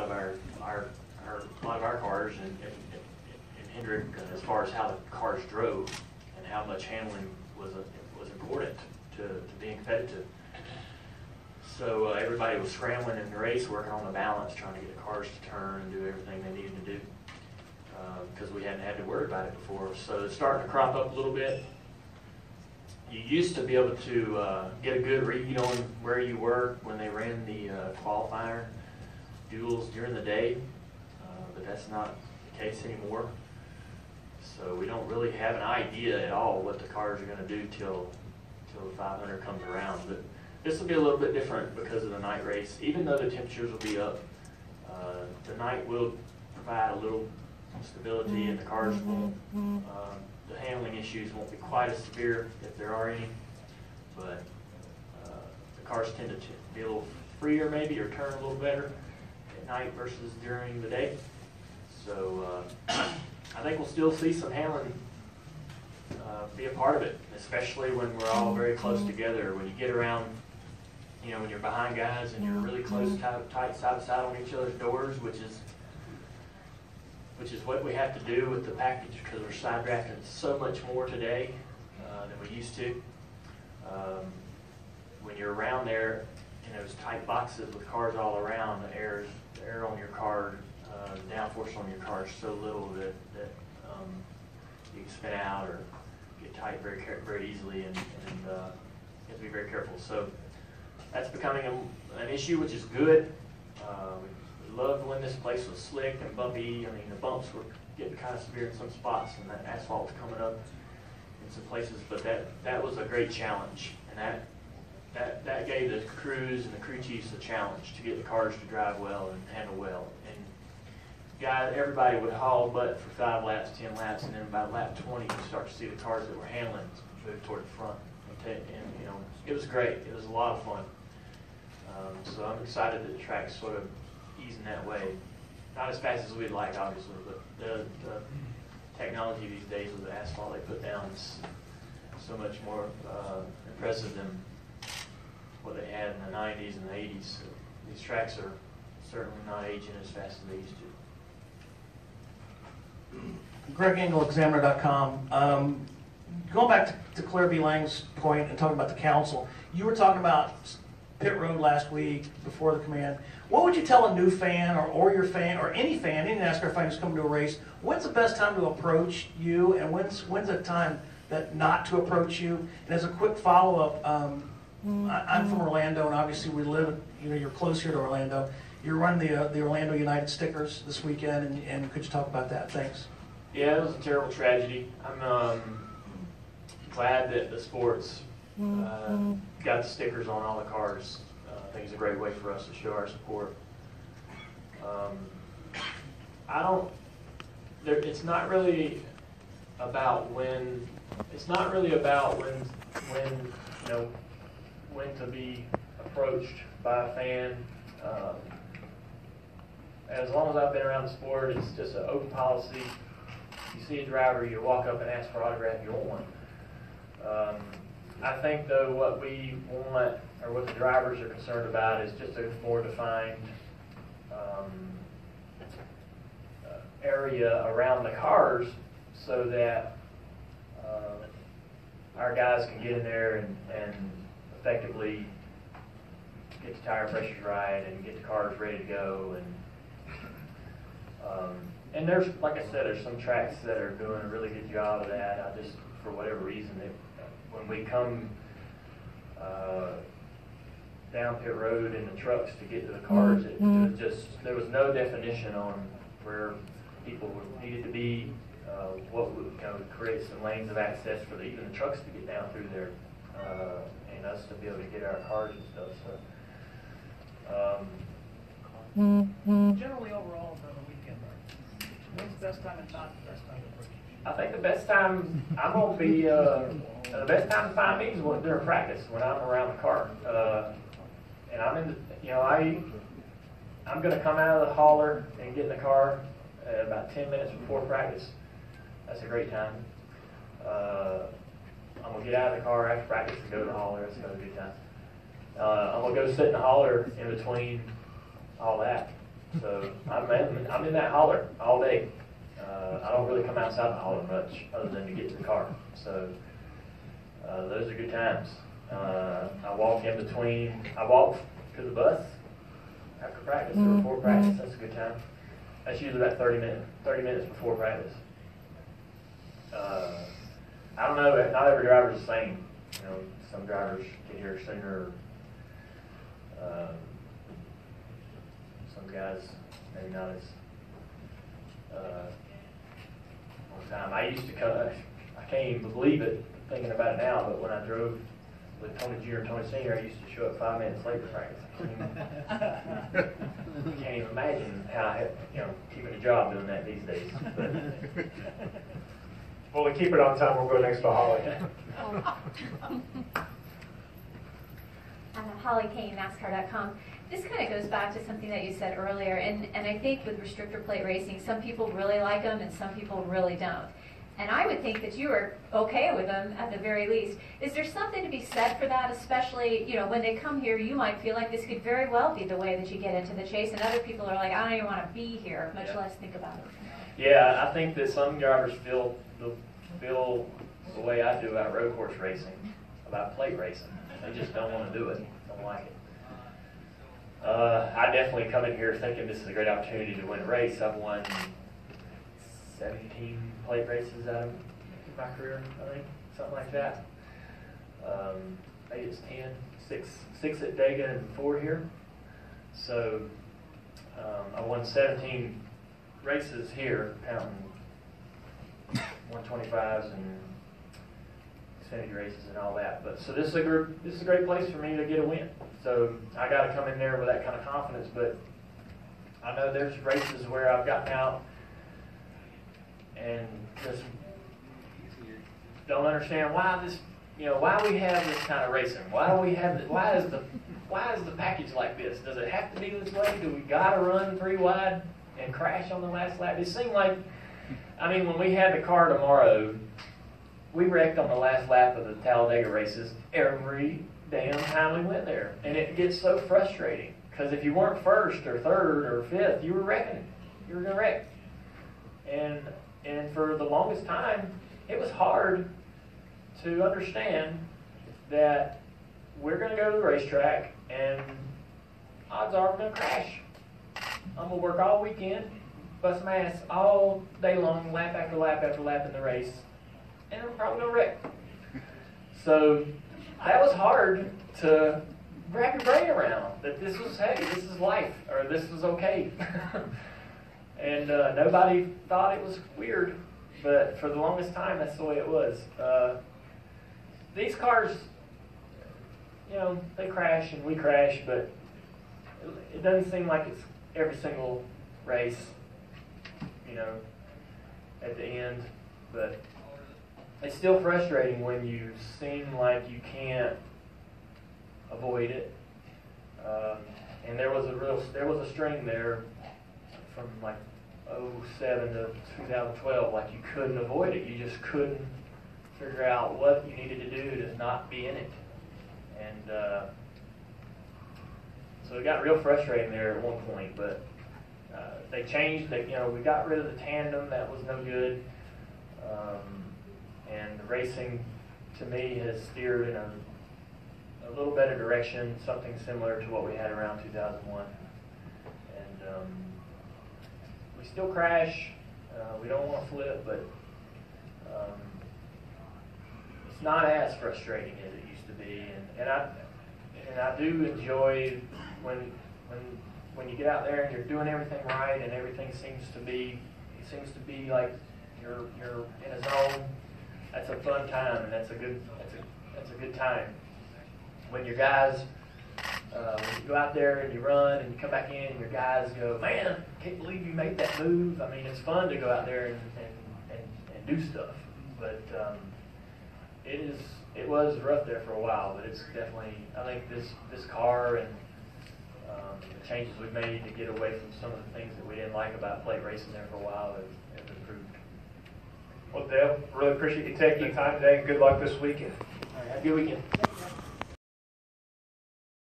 lot of our, our, our, a lot of our cars and, and, and Hendrick uh, as far as how the cars drove and how much handling was, a- was important to, to being competitive. So uh, everybody was scrambling in the race, working on the balance, trying to get the cars to turn and do everything they needed to do. Because we hadn't had to worry about it before. So it's starting to crop up a little bit. You used to be able to uh, get a good read on where you were when they ran the uh, qualifier duels during the day, uh, but that's not the case anymore. So we don't really have an idea at all what the cars are going to do till till the 500 comes around. But this will be a little bit different because of the night race. Even though the temperatures will be up, uh, the night will provide a little stability, and the cars won't. Um, the handling issues won't be quite as severe if there are any, but uh, the cars tend to be a little freer maybe or turn a little better at night versus during the day. So uh, I think we'll still see some handling uh, be a part of it, especially when we're all very close together. When you get around, you know, when you're behind guys and you're really close, tight, tight side to side on each other's doors, which is which is what we have to do with the package because we're side drafting so much more today uh, than we used to. Um, when you're around there in those tight boxes with cars all around, the air, the air on your car, uh, downforce on your car is so little that, that um, you can spin out or get tight very, very easily and, and uh, you have to be very careful. So that's becoming a, an issue, which is good. Uh, we loved when this place was slick and bumpy. I mean, the bumps were getting kind of severe in some spots, and that asphalt was coming up in some places. But that that was a great challenge, and that that that gave the crews and the crew chiefs a challenge to get the cars to drive well and handle well. And guys, everybody would haul butt for five laps, ten laps, and then about lap twenty, you start to see the cars that were handling move toward the front. And you know, it was great. It was a lot of fun. Um, so I'm excited that the track's sort of easing that way. Not as fast as we'd like, obviously, but the, the technology these days with the asphalt they put down is so much more uh, impressive than what they had in the 90s and the 80s. So these tracks are certainly not aging as fast as they used to. Greg Engle, Examiner.com. Um, Going back to- to Claire B. Lang's point and talking about the council, you were talking about pit road last week before the command. What would you tell a new fan or, or your fan or any fan, any NASCAR fan who's coming to a race? When's the best time to approach you and when's, when's the time that not to approach you? And as a quick follow-up, um, I, I'm from Orlando and obviously we live, you know, you're close here to Orlando. You're running the, uh, the Orlando United stickers this weekend and, and could you talk about that? Thanks. Yeah, it was a terrible tragedy. I'm um, glad that the sports uh, got the stickers on all the cars. Uh, I think it's a great way for us to show our support. Um, I don't, there, it's not really about when, it's not really about when, when, you know, when to be approached by a fan. Um, as long as I've been around the sport, it's just an open policy. You see a driver, you walk up and ask for autograph, you want one. Um, I think though what we want, or what the drivers are concerned about is just a more defined, um, uh, area around the cars so that, uh, our guys can get in there and, and effectively get the tire pressures right and get the cars ready to go and, um, and there's, like I said, there's some tracks that are doing a really good job of that. I just, for whatever reason, it, when we come, uh, down pit road in the trucks to get to the cars, it, it was just, there was no definition on where people needed to be, uh, what would, you know, create some lanes of access for the, even the trucks to get down through there, uh, and us to be able to get our cars and stuff, so. Um, Generally overall for the weekend, when's the best time and not the best time to approach? I think the best time, I'm gonna be, uh, the best time to find me is when during practice, when I'm around the car. Uh, and I'm in, the you know, I, I'm gonna come out of the hauler and get in the car uh, about ten minutes before practice. That's a great time. Uh, I'm gonna get out of the car after practice and go to the hauler, that's another good time. Uh, I'm gonna go sit in the hauler in between all that. So I'm in, I'm in that hauler all day. Uh, I don't really come outside the hauler much, other than to get to the car. So, uh, those are good times. Uh, I walk in between, I walk to the bus after practice or before practice, that's a good time. That's usually about thirty minutes, thirty minutes before practice. Uh, I don't know, not every driver's the same. You know, some drivers get here sooner. Um, some guys maybe not as, uh, on time. I used to come, I can't even believe it, thinking about it now, but when I drove with Tony Junior and Tony Senior, I used to show up five minutes late for practice. I can't even- Can't even imagine how, I you know, keeping a job doing that these days, but. Well, we keep it on time, we'll go next to Holly. Uh, Holly Cain, NASCAR.com. This kind of goes back to something that you said earlier, and, and I think with restrictor plate racing, some people really like them and some people really don't. And I would think that you are okay with them at the very least. Is there something to be said for that, especially, you know, when they come here, you might feel like this could very well be the way that you get into the chase, and other people are like, I don't even want to be here, much Yeah. less think about it. Yeah, I think that some drivers feel, feel the way I do about road course racing, about plate racing. They just don't want to do it, don't like it. Uh, I definitely come in here thinking this is a great opportunity to win a race. I've won seventeen plate races out of my career, I think, something like that. Um, maybe it's ten, six, six at Dega and four here. So, um, I won seventeen races here, counting one twenty-fives and Xfinity races and all that. But, so this is a group, this is a great place for me to get a win. So I gotta come in there with that kind of confidence, but I know there's races where I've gotten out and just don't understand why this, you know, why we have this kind of racing. Why do we have, the- why is the, why is the package like this? Does it have to be this way? Do we gotta run three wide and crash on the last lap? It seemed like, I mean, when we had the car tomorrow, we wrecked on the last lap of the Talladega races every damn time we went there. And it gets so frustrating, because if you weren't first or third or fifth, you were wrecking. You were gonna wreck. And, and for the longest time, it was hard to understand that we're gonna go to the racetrack and odds are we're gonna crash. I'm gonna work all weekend, bust my ass all day long, lap after lap after lap in the race, and I'm probably gonna wreck. So that was hard to wrap your brain around that this was hey, this is life or this was okay. and uh, nobody thought it was weird, but for the longest time, that's the way it was. Uh, these cars, you know, they crash and we crash, but it- it doesn't seem like it's every single race, you know, at the end. But it's still frustrating when you seem like you can't avoid it. Um, and there was a real, there was a string there from like 07 to 2012, like you couldn't avoid it. You just couldn't figure out what you needed to do to not be in it. And uh, so it got real frustrating there at one point, but uh, they changed. They, you know, we got rid of the tandem. That was no good. Um, and the racing, to me, has steered in a, a little better direction, something similar to what we had around 2001. And um, we still crash. Uh, we don't want to flip, but um, it's not as frustrating as it used to be. And, and I and I do enjoy when when when you get out there and you're doing everything right and everything seems to be it seems to be like you're you're in a zone. That's a fun time and that's a good that's a that's a good time. When your guys uh, when you go out there and you run and you come back in and your guys go, man, can't believe you made that move. I mean, it's fun to go out there and, and, and, and do stuff. But um, it is it was rough there for a while, but it's definitely I think this this car and um, the changes we've made to get away from some of the things that we didn't like about plate racing there for a while have, have improved. Well, Dale, really appreciate you taking the time today, and good luck this weekend. All right, have a good weekend.